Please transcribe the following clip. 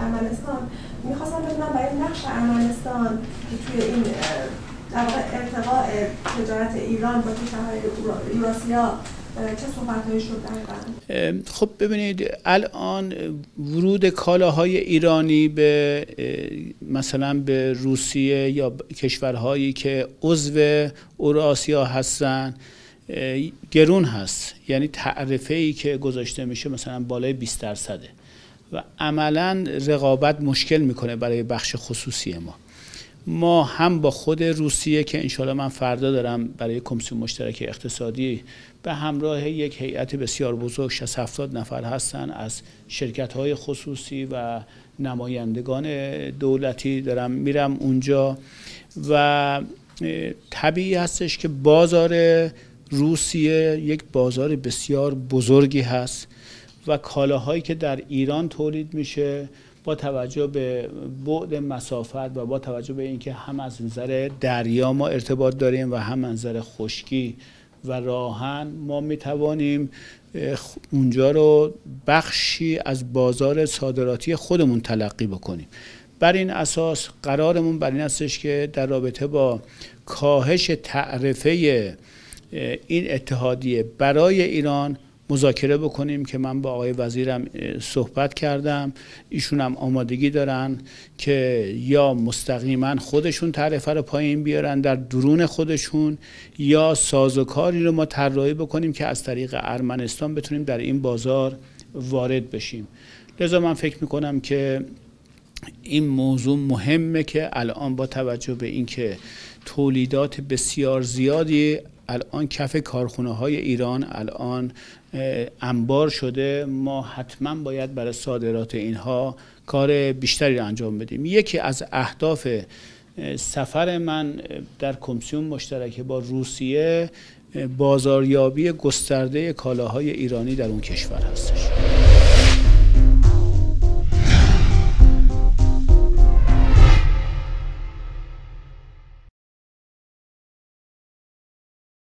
ارمنستان می‌خواستم بدونم برای نقش ارمنستان که توی این در واقع ارتقاء تجارت ایران با کشورهای یوراسیا چه خب ببینید الان ورود کالاهای ایرانی به مثلا به روسیه یا کشورهایی که عضو اوراسیا هستن گرون هست. یعنی تعرفه ای که گذاشته میشه مثلا بالای 20 درصده. و عملا رقابت مشکل می‌کنه برای بخش خصوصی ما. ما هم با خود روسیه که انشالله من فردا دارم برای کمیسیون مشترک اقتصادی به همراه یک هیئت بسیار بزرگ 60 70 نفر هستن. از شرکت های خصوصی و نمایندگان دولتی دارم میرم اونجا. و طبیعی هستش که بازار روسیه یک بازار بسیار بزرگی هست و کالاهایی که در ایران تولید میشه با توجه به بعد مسافت و با توجه به اینکه هم از نظر دریا ما ارتباط داریم و هم از نظر خشکی و راهن ما می توانیم اونجا رو بخشی از بازار صادراتی خودمون تلقی بکنیم. بر این اساس قرارمون بر این استش که در رابطه با کاهش تعرفه این اتحادیه برای ایران مذاکره بکنیم که من با آقای وزیرم صحبت کردم. ایشون هم آمادگی دارن که یا مستقیما خودشون تعرفه رو پایین بیارن در درون خودشون یا سازوکاری رو ما طراحی بکنیم که از طریق ارمنستان بتونیم در این بازار وارد بشیم. لذا من فکر می‌کنم که این موضوع مهمه که الان با توجه به اینکه تولیدات بسیار زیادی الان کف کارخونه های ایران الان انبار شده. ما حتما باید برای صادرات اینها کار بیشتری انجام بدیم. یکی از اهداف سفر من در کمیسیون مشترک با روسیه بازاریابی گسترده کالاهای ایرانی در اون کشور هستش.